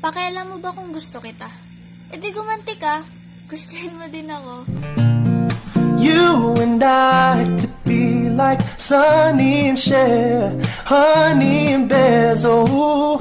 Pakialam mo ba kung gusto kita? E di gumanti ka. Gustuhin mo din ako. You and I could be like Sonny and Cher, honey and bears. Oh,